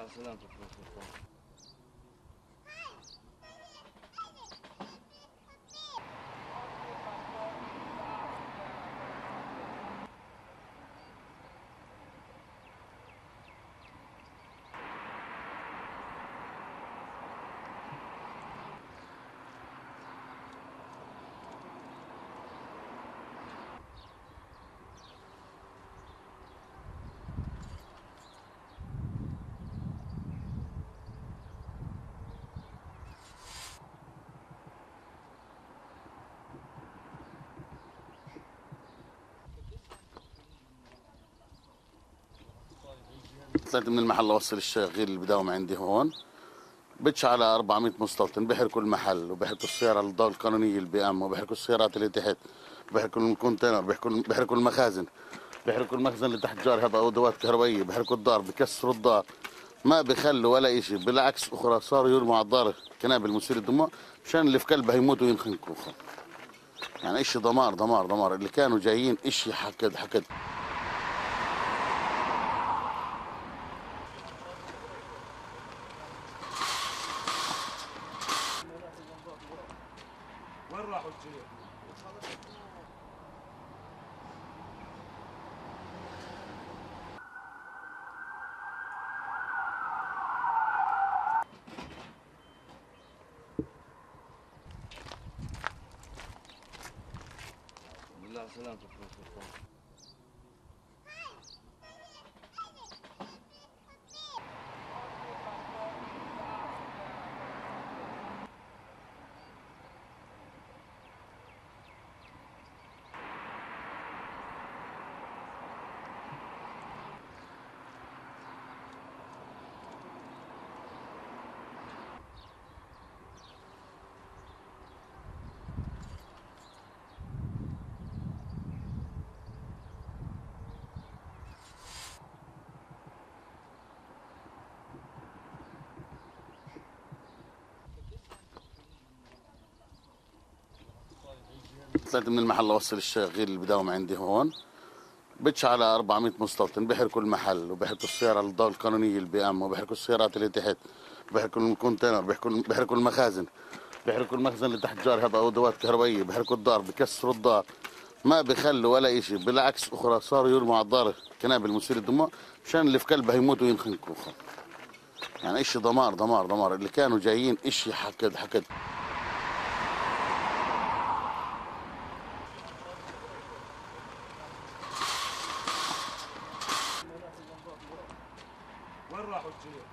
他是那种不是说 طلعت من المحل اوصل الشغيل اللي بداوم عندي هون. بتش على 400 مستوطن بيحركوا المحل وبيحركوا السيارة الضوء القانونية البي إم وبيحركوا السيارات اللي تحت بيحركوا الكونتينر بيحركوا بيحركوا المخازن بيحركوا المخزن اللي تحت جار هذا أدوات كهربائية بيحركوا الدار بكسروا الدار. ما بيخلوا ولا إشي بالعكس أخرى صاروا يرموا على الدار قنابل مثير الدموع مشان اللي في قلبها يموتوا وينخنقوا. يعني إشي دمار دمار دمار اللي كانوا جايين إشي حقد حقد. وين راحوا الجيل؟ بالله سلامتك يا سلطان طلعت من المحل اوصل الشغيل اللي بداوم عندي هون. بتش على 400 مستوطن. بيحركوا المحل وبيحركوا السيارة الضوء القانونية البي إم وبيحركوا السيارات اللي تحت بيحركوا الكونتينر بيحركوا بيحركوا المخازن بيحركوا المخزن اللي تحت جار هذا أدوات كهربائية. بيحركوا الدار بكسروا الدار. ما بيخلوا ولا إشي. بالعكس أخرى صاروا يرموا على الدار قنابل مثير الدموع مشان اللي في قلبها يموتوا وينخنقوا. يعني إشي دمار دمار دمار اللي كانوا جايين إشي حقد حقد. وين راحوا الشيخ؟